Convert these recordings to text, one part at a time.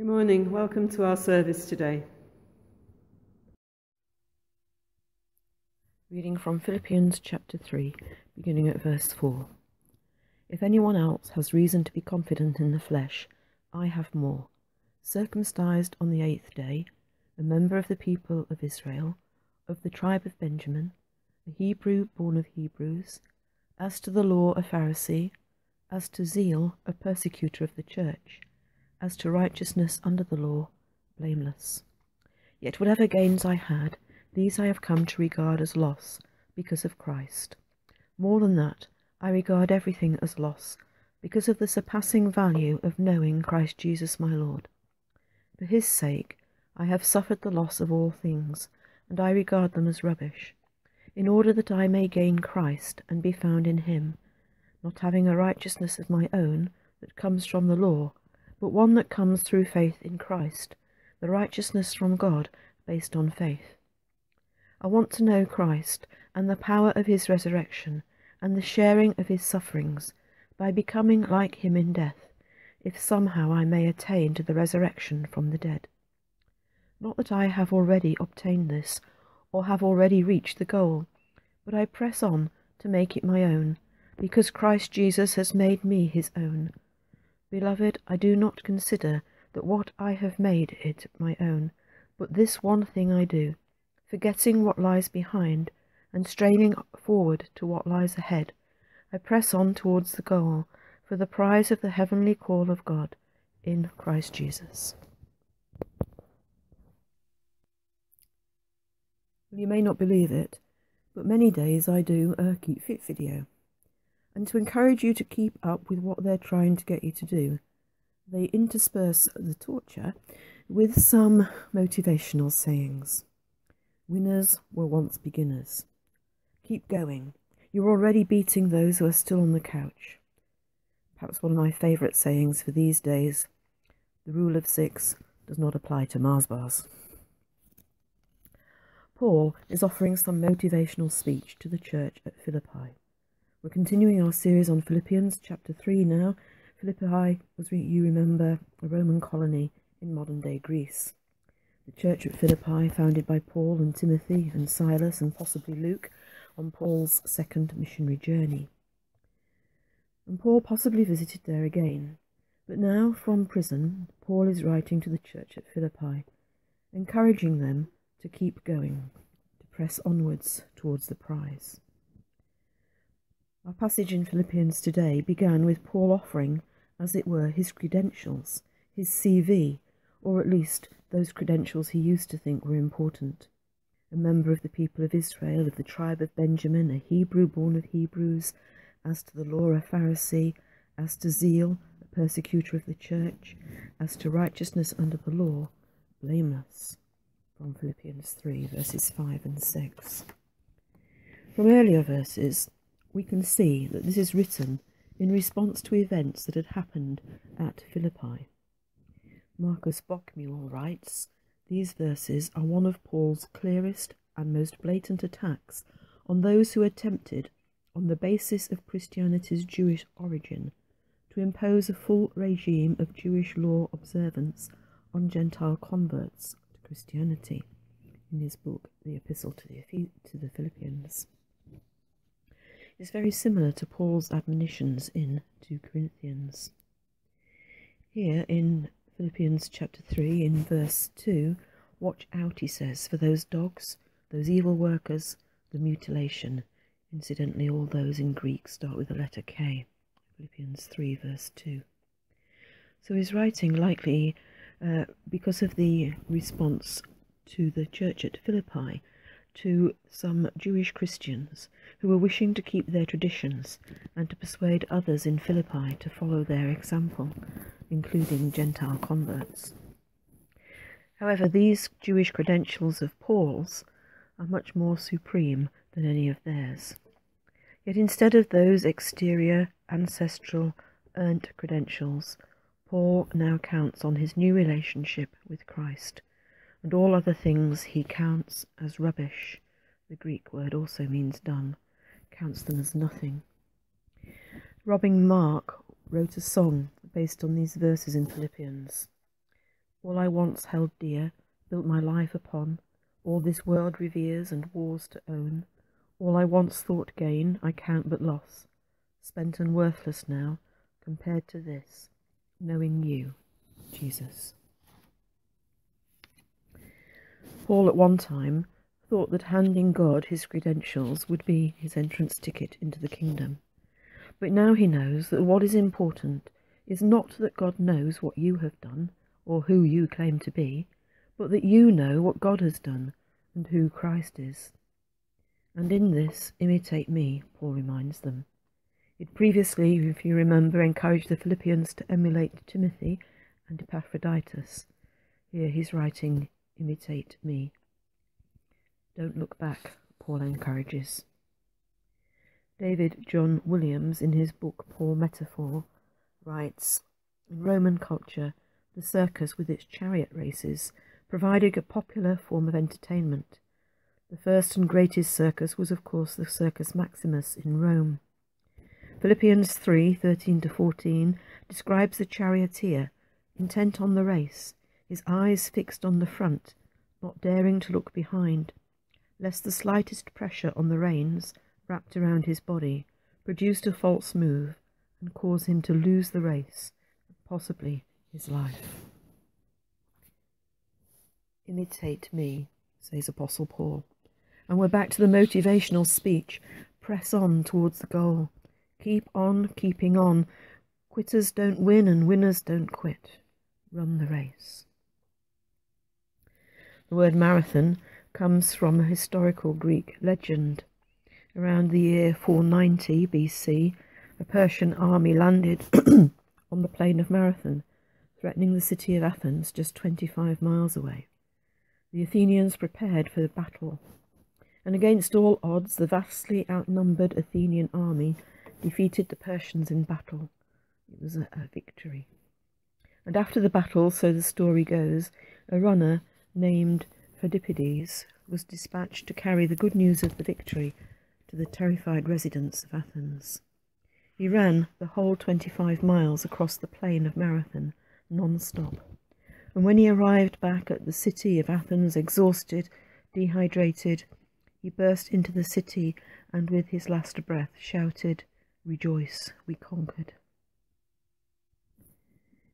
Good morning. Welcome to our service today. Reading from Philippians chapter 3, beginning at verse 4. If anyone else has reason to be confident in the flesh, I have more. Circumcised on the eighth day, a member of the people of Israel, of the tribe of Benjamin, a Hebrew born of Hebrews, as to the law a Pharisee, as to zeal a persecutor of the church, as to righteousness under the law, blameless. Yet whatever gains I had, these I have come to regard as loss because of Christ. More than that, I regard everything as loss because of the surpassing value of knowing Christ Jesus my Lord. For his sake I have suffered the loss of all things, and I regard them as rubbish, in order that I may gain Christ and be found in him, not having a righteousness of my own that comes from the law, but one that comes through faith in Christ, the righteousness from God based on faith. I want to know Christ and the power of his resurrection and the sharing of his sufferings, by becoming like him in death, if somehow I may attain to the resurrection from the dead. Not that I have already obtained this, or have already reached the goal, but I press on to make it my own, because Christ Jesus has made me his own. Beloved, I do not consider that what I have made it my own, but this one thing I do, forgetting what lies behind, and straining forward to what lies ahead, I press on towards the goal for the prize of the heavenly call of God in Christ Jesus. You may not believe it, but many days I do a Keep Fit video. And to encourage you to keep up with what they're trying to get you to do, they intersperse the torture with some motivational sayings. Winners were once beginners. Keep going. You're already beating those who are still on the couch. Perhaps one of my favourite sayings for these days the rule of six does not apply to Mars bars. Paul is offering some motivational speech to the church at Philippi. We're continuing our series on Philippians chapter 3 now. Philippi was, you remember, a Roman colony in modern day Greece. The church at Philippi, founded by Paul and Timothy and Silas and possibly Luke, on Paul's second missionary journey. And Paul possibly visited there again, but now from prison, Paul is writing to the church at Philippi, encouraging them to keep going, to press onwards towards the prize. Our passage in Philippians today began with Paul offering, as it were, his credentials, his CV, or at least those credentials he used to think were important a member of the people of Israel, of the tribe of Benjamin, a Hebrew born of Hebrews, as to the law a Pharisee, as to zeal a persecutor of the church, as to righteousness under the law, blameless. From Philippians 3, verses 5 and 6. From earlier verses, we can see that this is written in response to events that had happened at Philippi. Marcus Bockmuehl writes, these verses are one of Paul's clearest and most blatant attacks on those who attempted, on the basis of Christianity's Jewish origin, to impose a full regime of Jewish law observance on Gentile converts to Christianity, in his book, The Epistle to the, to the Philippians. It's very similar to Paul's admonitions in 2 Corinthians. Here in Philippians chapter 3 in verse 2 Watch out, he says, for those dogs, those evil workers, the mutilation. Incidentally, all those in Greek start with the letter K. Philippians 3 verse 2. So he's writing likely uh, because of the response to the church at Philippi to some Jewish Christians who were wishing to keep their traditions and to persuade others in Philippi to follow their example, including Gentile converts. However, these Jewish credentials of Paul's are much more supreme than any of theirs. Yet instead of those exterior, ancestral, earned credentials, Paul now counts on his new relationship with Christ, and all other things he counts as rubbish. The Greek word also means dung, counts them as nothing. Robin Mark wrote a song based on these verses in Philippians. all I once held dear, built my life upon, all this world reveres and wars to own, all I once thought gain, I count but loss, spent and worthless now, compared to this, knowing you, Jesus. Paul at one time thought that handing God his credentials would be his entrance ticket into the kingdom. But now he knows that what is important is not that God knows what you have done or who you claim to be, but that you know what God has done and who Christ is. And in this, imitate me, Paul reminds them. It previously, if you remember, encouraged the Philippians to emulate Timothy and Epaphroditus. Here he's writing, imitate me. Don't look back, Paul encourages. David John Williams, in his book Paul's Metaphor, writes In Roman culture, the circus with its chariot races provided a popular form of entertainment. The first and greatest circus was, of course, the Circus Maximus in Rome. Philippians 3 13 14 describes the charioteer, intent on the race, his eyes fixed on the front, not daring to look behind, lest the slightest pressure on the reins, wrapped around his body, produced a false move and cause him to lose the race, and possibly his life. Imitate me, says Apostle Paul. And we're back to the motivational speech. Press on towards the goal. Keep on keeping on. Quitters don't win and winners don't quit. Run the race. The word marathon comes from a historical Greek legend. Around the year 490 BC, a Persian army landed on the plain of Marathon, threatening the city of Athens just 25 miles away. The Athenians prepared for the battle, and against all odds the vastly outnumbered Athenian army defeated the Persians in battle. It was a, a victory. And after the battle, so the story goes, a runner named Pheidippides was dispatched to carry the good news of the victory to the terrified residents of Athens. He ran the whole 25 miles across the plain of Marathon, non-stop. And when he arrived back at the city of Athens, exhausted, dehydrated, he burst into the city and with his last breath shouted, Rejoice, we conquered.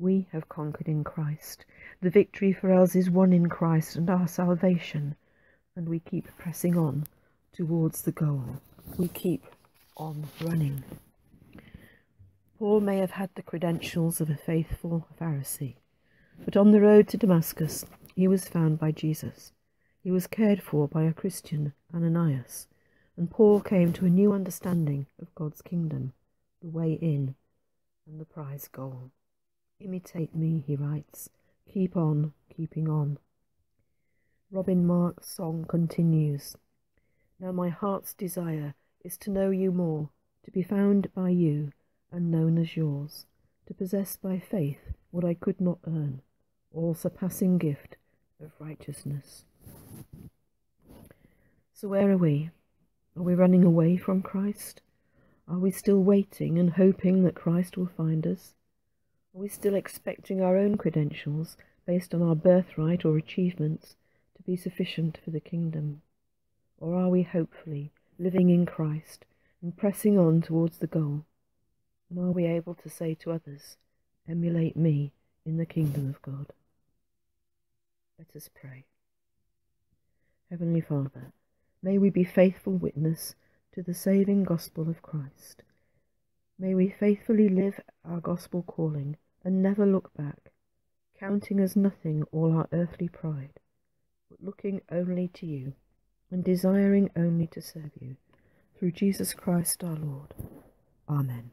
We have conquered in Christ. The victory for us is won in Christ and our salvation, and we keep pressing on towards the goal. We keep on running. Paul may have had the credentials of a faithful Pharisee, but on the road to Damascus he was found by Jesus. He was cared for by a Christian, Ananias, and Paul came to a new understanding of God's kingdom, the way in, and the prize goal. Imitate me, he writes. Keep on, keeping on. Robin Mark's song continues. Now my heart's desire is to know you more, to be found by you and known as yours, to possess by faith what I could not earn, all surpassing gift of righteousness. So where are we? Are we running away from Christ? Are we still waiting and hoping that Christ will find us? Are we still expecting our own credentials, based on our birthright or achievements, to be sufficient for the kingdom? Or are we hopefully living in Christ and pressing on towards the goal? And are we able to say to others, emulate me in the kingdom of God? Let us pray. Heavenly Father, may we be faithful witness to the saving gospel of Christ. May we faithfully live our gospel calling and never look back, counting as nothing all our earthly pride, but looking only to you and desiring only to serve you. Through Jesus Christ our Lord. Amen.